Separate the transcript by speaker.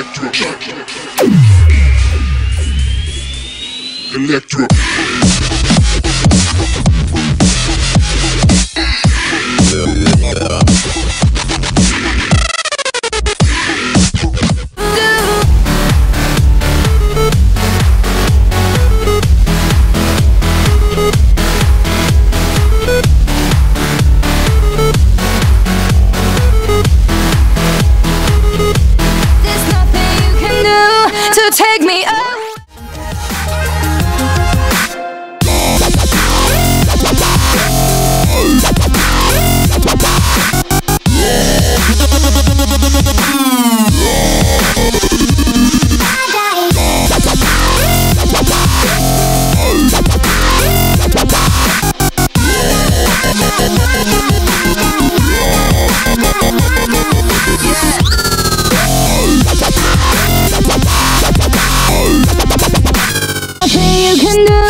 Speaker 1: Electro.
Speaker 2: There's take me away. Can do